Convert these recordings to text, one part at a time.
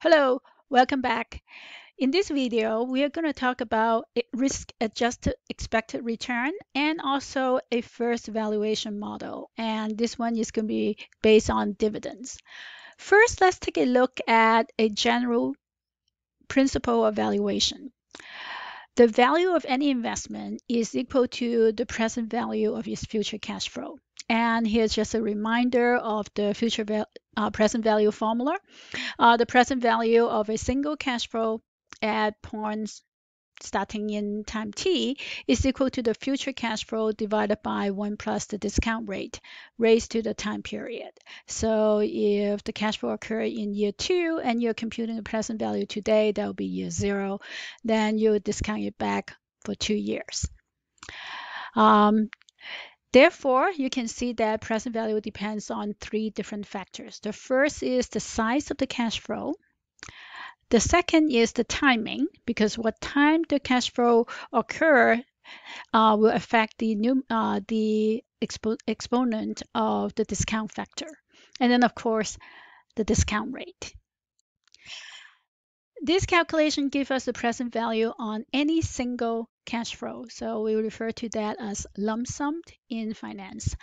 Hello, welcome back. In this video, we are going to talk about risk-adjusted expected return and also a first valuation model. And this one is going to be based on dividends. First, let's take a look at a general principle of valuation. The value of any investment is equal to the present value of its future cash flow. And here's just a reminder of the future val uh, present value formula. Uh, the present value of a single cash flow at points starting in time t is equal to the future cash flow divided by 1 plus the discount rate raised to the time period. So if the cash flow occurred in year 2 and you're computing the present value today, that will be year 0, then you discount it back for 2 years. Um, Therefore, you can see that present value depends on three different factors. The first is the size of the cash flow. The second is the timing, because what time the cash flow occur uh, will affect the new uh, the expo exponent of the discount factor. And then, of course, the discount rate. This calculation gives us the present value on any single cash flow. So we refer to that as lump sum in finance.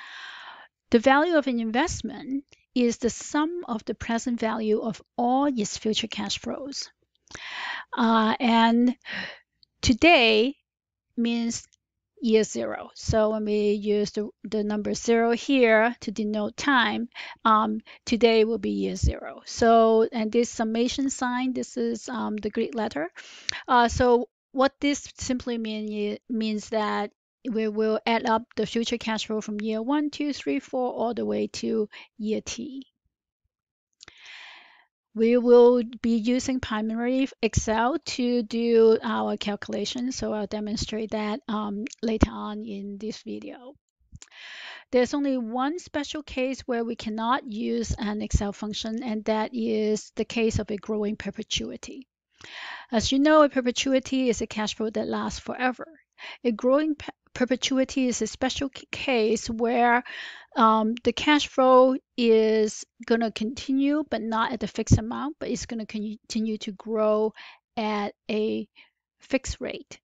The value of an investment is the sum of the present value of all its future cash flows. Uh, and today means year zero. So when we use the, the number zero here to denote time, um, today will be year zero. So, and this summation sign, this is um, the Greek letter. Uh, so what this simply mean, means that we will add up the future cash flow from year one, two, three, four, all the way to year t. We will be using primarily Excel to do our calculations, so I'll demonstrate that um, later on in this video. There's only one special case where we cannot use an Excel function, and that is the case of a growing perpetuity. As you know, a perpetuity is a cash flow that lasts forever. A growing perpetuity is a special case where um, the cash flow is going to continue, but not at a fixed amount, but it's going to continue to grow at a fixed rate.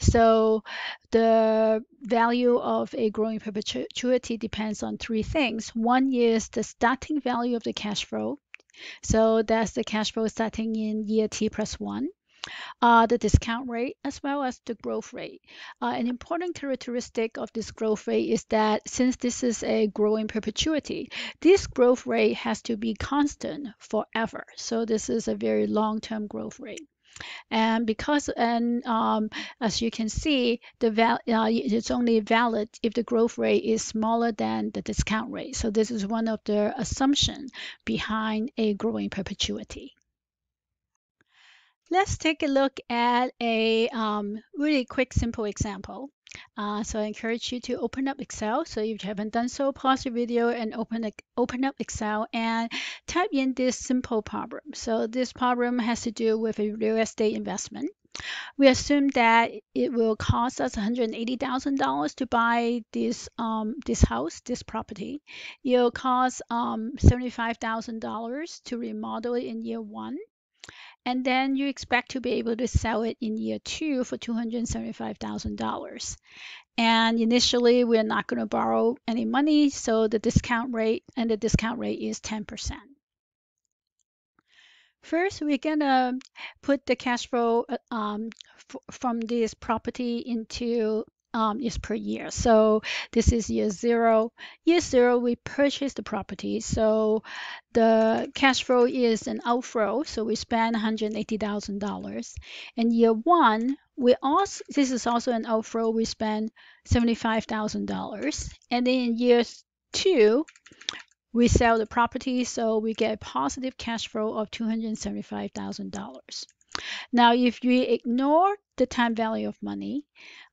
So the value of a growing perpetuity depends on three things. One is the starting value of the cash flow. So that's the cash flow starting in year t plus one uh, the discount rate as well as the growth rate. Uh, an important characteristic of this growth rate is that since this is a growing perpetuity, this growth rate has to be constant forever. So this is a very long-term growth rate. And because, and um, as you can see, the val uh, it's only valid if the growth rate is smaller than the discount rate. So this is one of the assumptions behind a growing perpetuity. Let's take a look at a um, really quick, simple example. Uh, so I encourage you to open up Excel. So if you haven't done so, pause the video and open, open up Excel and type in this simple problem. So this problem has to do with a real estate investment. We assume that it will cost us $180,000 to buy this um, this house, this property. It will cost um, $75,000 to remodel it in year one and then you expect to be able to sell it in year two for $275,000. And initially, we're not going to borrow any money, so the discount rate and the discount rate is 10%. First, we're going to put the cash flow uh, um, from this property into um, is per year. So this is year zero. Year zero, we purchase the property. So the cash flow is an outflow. So we spend $180,000. And year one, we also this is also an outflow. We spend $75,000. And then in year two, we sell the property, so we get a positive cash flow of $275,000. Now, if you ignore the time value of money,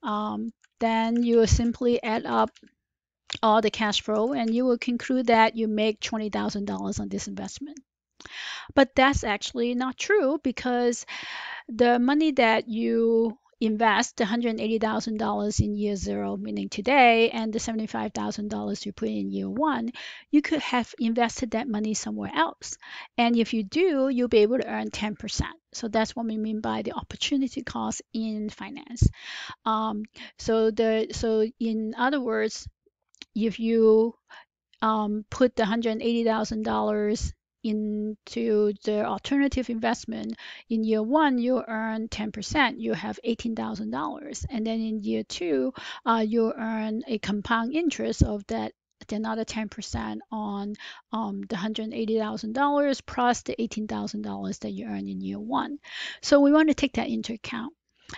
um, then you will simply add up all the cash flow and you will conclude that you make $20,000 on this investment. But that's actually not true because the money that you invest the $180,000 in year zero, meaning today, and the $75,000 you put in year one, you could have invested that money somewhere else. And if you do, you'll be able to earn 10%. So that's what we mean by the opportunity cost in finance. Um, so the so in other words, if you um, put the $180,000 into the alternative investment, in year one, you earn 10%, you have $18,000. And then in year two, uh, you earn a compound interest of that another 10% on um, the $180,000 plus the $18,000 that you earn in year one. So we want to take that into account.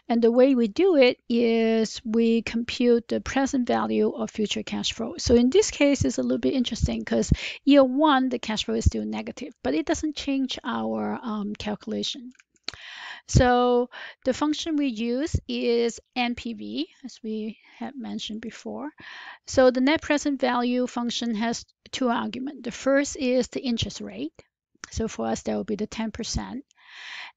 And the way we do it is we compute the present value of future cash flow. So in this case, it's a little bit interesting because year one, the cash flow is still negative, but it doesn't change our um, calculation. So the function we use is NPV, as we had mentioned before. So the net present value function has two arguments. The first is the interest rate. So for us, that will be the 10%.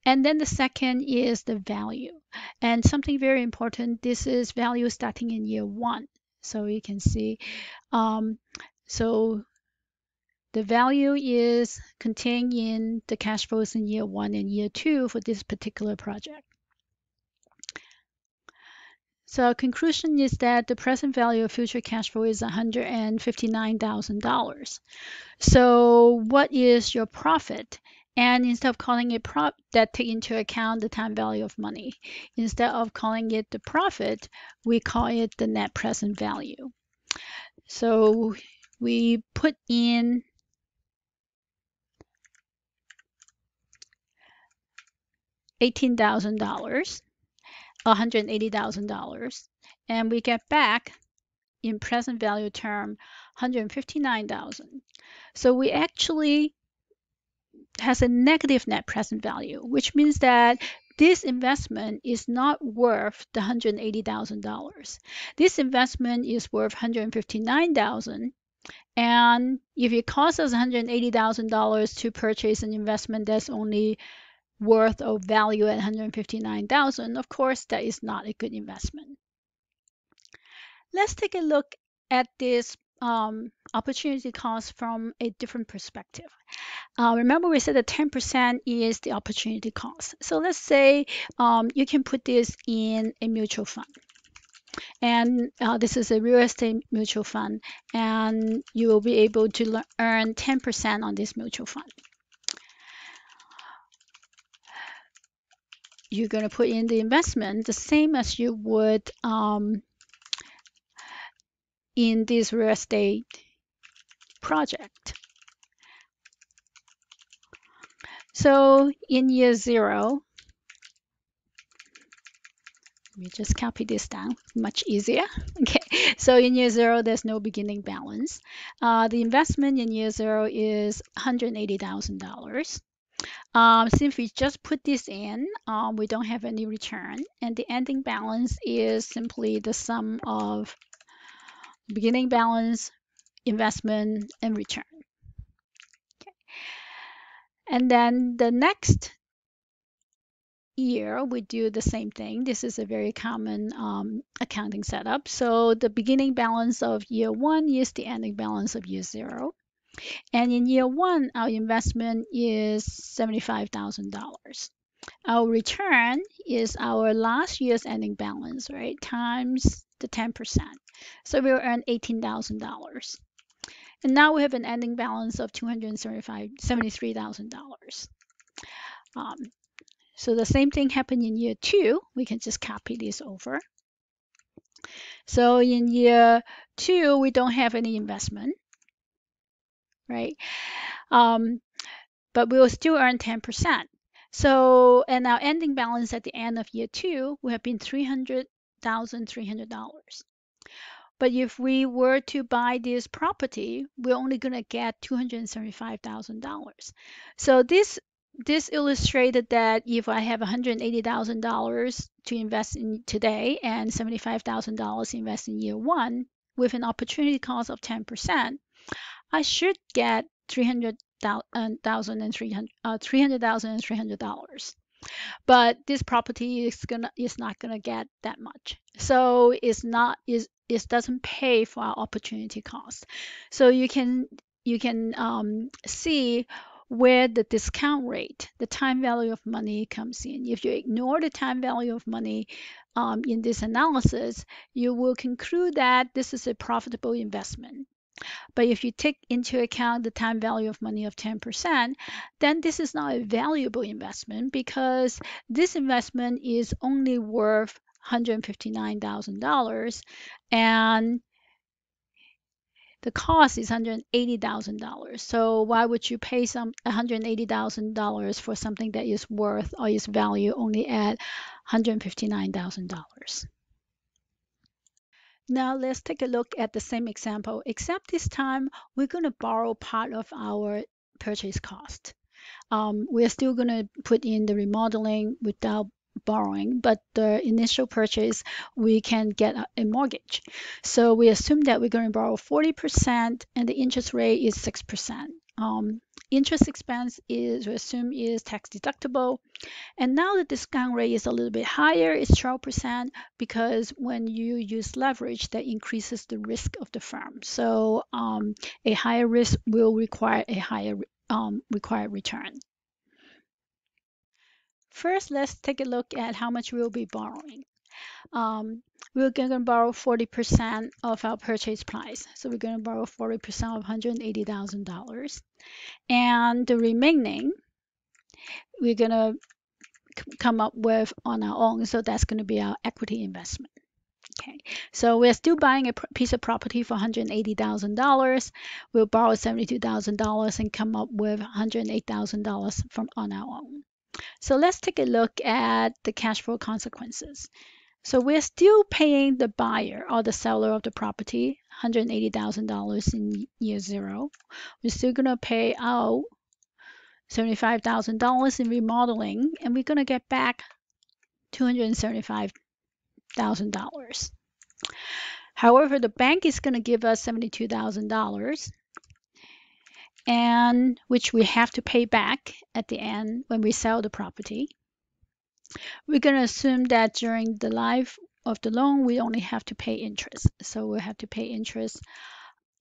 And then the second is the value. And something very important, this is value starting in year one. So you can see, um, so the value is contained in the cash flows in year one and year two for this particular project. So our conclusion is that the present value of future cash flow is $159,000. So what is your profit? And instead of calling it prop that take into account the time value of money, instead of calling it the profit, we call it the net present value. So we put in $18,000, $180,000, and we get back in present value term 159,000. So we actually has a negative net present value, which means that this investment is not worth the $180,000. This investment is worth $159,000. And if it costs us $180,000 to purchase an investment that's only worth of value at $159,000, of course, that is not a good investment. Let's take a look at this um, opportunity cost from a different perspective. Uh, remember we said that 10% is the opportunity cost. So let's say um, you can put this in a mutual fund. And uh, this is a real estate mutual fund, and you will be able to earn 10% on this mutual fund. You're going to put in the investment the same as you would um, in this real estate project. So in year zero, let me just copy this down, much easier. Okay, so in year zero, there's no beginning balance. Uh, the investment in year zero is $180,000. Um, since we just put this in, um, we don't have any return, and the ending balance is simply the sum of beginning balance, investment, and return. And then the next year, we do the same thing. This is a very common um, accounting setup. So the beginning balance of year one is the ending balance of year zero. And in year one, our investment is $75,000. Our return is our last year's ending balance, right, times the 10%. So we'll earn $18,000. And now we have an ending balance of $273,000. Um, so the same thing happened in year two. We can just copy this over. So in year two, we don't have any investment, right? Um, but we will still earn 10%. So, and our ending balance at the end of year two will have been $300,300. But if we were to buy this property, we're only going to get $275,000. So this this illustrated that if I have $180,000 to invest in today and $75,000 invest in year one with an opportunity cost of 10%, I should get $300,000 and 300,000 uh, $300, but this property is gonna is not gonna get that much. So it's not is it doesn't pay for our opportunity cost. So you can you can um, see where the discount rate, the time value of money comes in. If you ignore the time value of money um, in this analysis, you will conclude that this is a profitable investment. But if you take into account the time value of money of 10%, then this is not a valuable investment because this investment is only worth $159,000 and the cost is $180,000. So why would you pay some $180,000 for something that is worth or is value only at $159,000? Now let's take a look at the same example, except this time we're going to borrow part of our purchase cost. Um, we're still going to put in the remodeling without borrowing, but the initial purchase, we can get a, mortgage. So we assume that we're going to borrow 40% and the interest rate is 6%. Um, interest expense is, we assume, is tax deductible. And now the discount rate is a little bit higher, it's 12%, because when you use leverage, that increases the risk of the firm. So um, a higher risk will require a higher um, required return. First, let's take a look at how much we'll be borrowing. Um, we're going to borrow 40% of our purchase price. So we're going to borrow 40% of $180,000. And the remaining, we're going to come up with on our own. So that's going to be our equity investment. Okay, so we're still buying a piece of property for $180,000. We'll borrow $72,000 and come up with $108,000 from on our own. So let's take a look at the cash flow consequences. So we're still paying the buyer or the seller of the property $180,000 in year zero. We're still going to pay out $75,000 in remodeling and we're going to get back $275,000. However, the bank is going to give us $72,000 and which we have to pay back at the end when we sell the property. We're going to assume that during the life of the loan, we only have to pay interest. So we'll have to pay interest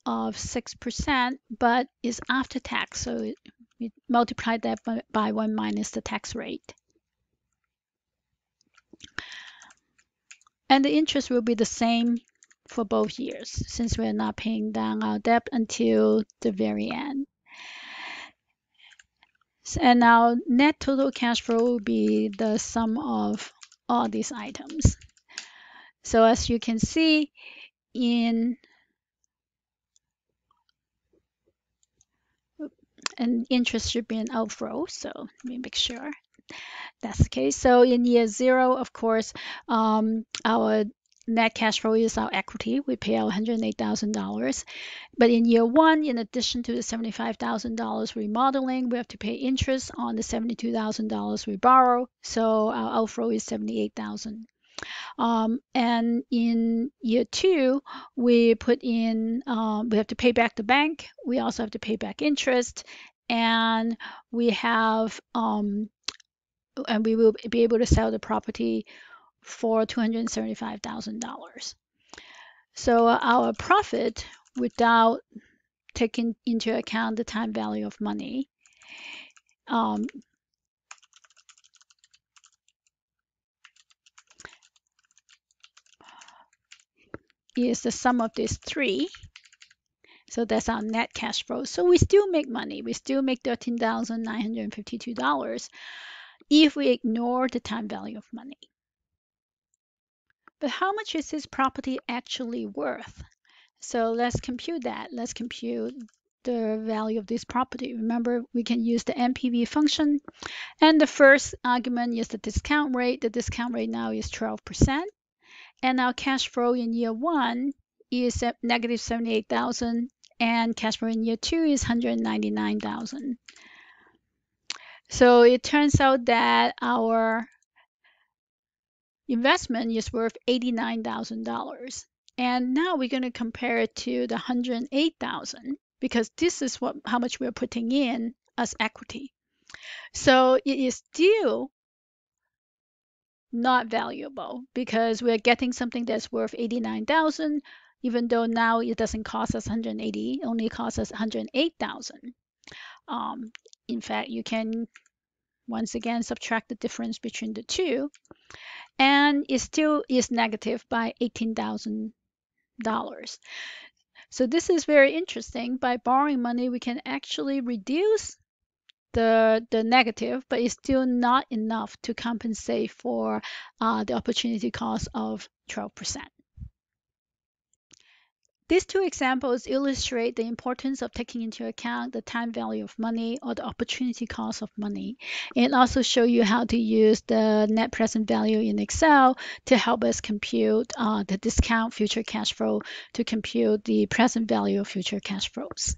of 6%, but it's after tax. So we multiply that by 1 minus the tax rate. And the interest will be the same for both years since we're not paying down our debt until the very end. And our net total cash flow will be the sum of all these items. So as you can see in and interest should be an outflow. So let me make sure that's the case. So in year zero, of course, um, our net cash flow is our equity. We pay out $108,000. But in year one, in addition to the $75,000 remodeling, we have to pay interest on the $72,000 we borrow. So our outflow is 78,000. Um, and in year two, we put in, um, we have to pay back the bank. We also have to pay back interest. And we have, um, and we will be able to sell the property for $275,000. So our profit without taking into account the time value of money um, is the sum of these three. So that's our net cash flow. So we still make money. We still make $13,952 if we ignore the time value of money. But how much is this property actually worth? So let's compute that. Let's compute the value of this property. Remember, we can use the NPV function. And the first argument is the discount rate. The discount rate now is 12%. And our cash flow in year one is negative 78,000 and cash flow in year two is 199,000. So it turns out that our investment is worth $89,000. And now we're going to compare it to the 108,000 because this is what how much we're putting in as equity. So it is still not valuable because we're getting something that's worth 89,000 even though now it doesn't cost us 180 it only costs us 108,000 um, in fact you can once again subtract the difference between the two and it still is negative by $18,000 so this is very interesting by borrowing money we can actually reduce the the negative, but it's still not enough to compensate for uh, the opportunity cost of 12%. These two examples illustrate the importance of taking into account the time value of money or the opportunity cost of money. And also show you how to use the net present value in Excel to help us compute uh, the discount future cash flow to compute the present value of future cash flows.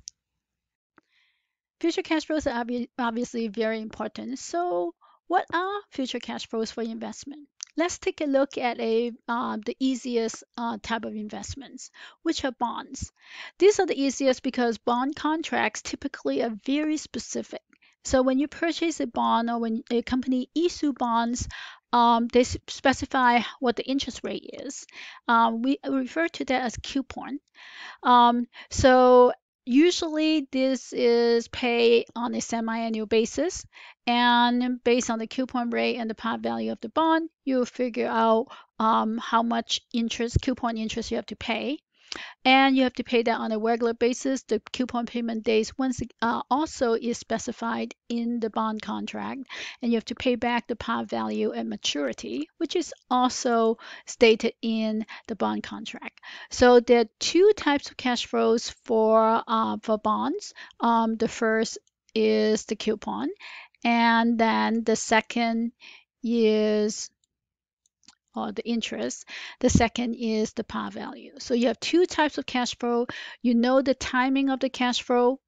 Future cash flows are obviously very important. So what are future cash flows for investment? Let's take a look at a uh, the easiest uh, type of investments, which are bonds. These are the easiest because bond contracts typically are very specific. So when you purchase a bond or when a company issue bonds, um, they specify what the interest rate is. Um, we refer to that as coupon. Um, so Usually this is paid on a semi-annual basis and based on the coupon rate and the par value of the bond, you figure out um, how much interest, coupon interest you have to pay and you have to pay that on a regular basis. The coupon payment days once uh, also is specified in the bond contract, and you have to pay back the par value at maturity, which is also stated in the bond contract. So there are two types of cash flows for uh, for bonds. Um, the first is the coupon, and then the second is or the interest. The second is the par value. So you have two types of cash flow. You know the timing of the cash flow.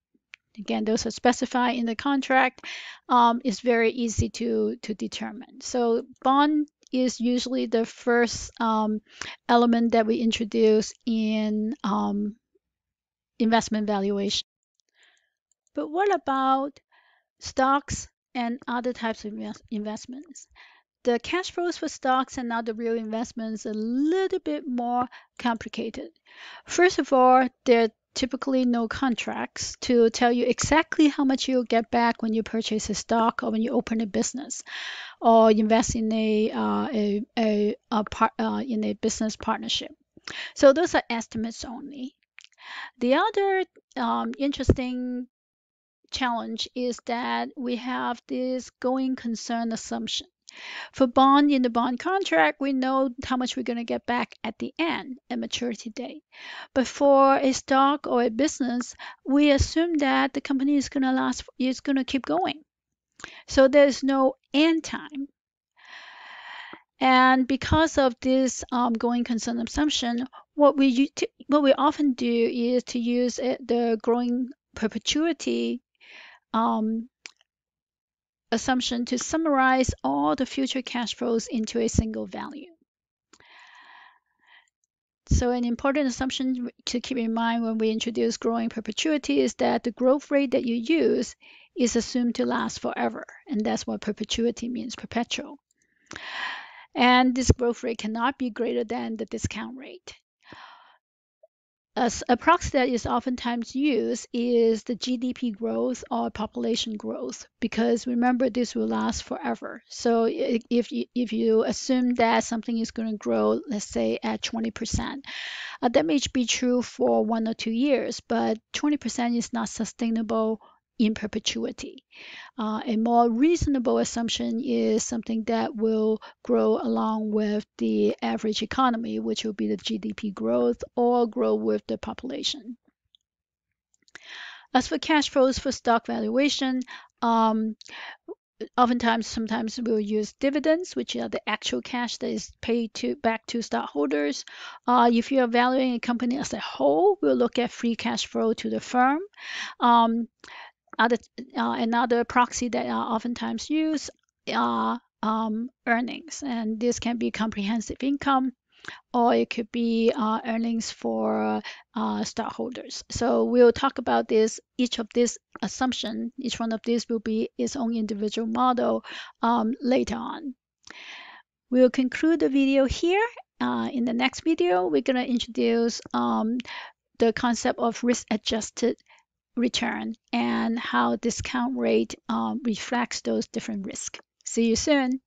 Again, those are specified in the contract. Um, it's very easy to, to determine. So bond is usually the first um, element that we introduce in um, investment valuation. But what about stocks and other types of investments? The cash flows for stocks and other real investments a little bit more complicated. First of all, there are typically no contracts to tell you exactly how much you'll get back when you purchase a stock or when you open a business or invest in a, uh, a, a, a uh, in a business partnership. So those are estimates only. The other um, interesting challenge is that we have this going concern assumption. For bond in the bond contract, we know how much we're going to get back at the end, at maturity date. But for a stock or a business, we assume that the company is going to last, is going to keep going. So there's no end time. And because of this um, going concern assumption, what we what we often do is to use the growing perpetuity um, assumption to summarize all the future cash flows into a single value. So an important assumption to keep in mind when we introduce growing perpetuity is that the growth rate that you use is assumed to last forever. And that's what perpetuity means, perpetual. And this growth rate cannot be greater than the discount rate. A, proxy that is oftentimes used is the GDP growth or population growth because remember this will last forever. So if you, if you assume that something is going to grow, let's say at 20%, uh, that may be true for one or two years, but 20% is not sustainable in perpetuity. Uh, a more reasonable assumption is something that will grow along with the average economy, which will be the GDP growth, or grow with the population. As for cash flows for stock valuation, um, oftentimes sometimes we'll use dividends which are the actual cash that is paid to back to stockholders uh, if you're valuing a company as a whole we'll look at free cash flow to the firm um, other uh, another proxy that are oftentimes used are um, earnings, and this can be comprehensive income or it could be uh, earnings for uh, stockholders. So we'll talk about this. Each of these assumption, each one of these will be its own individual model um, later on. We'll conclude the video here. Uh, in the next video, we're going to introduce um, the concept of risk-adjusted return and how discount rate um, reflects those different risks. See you soon.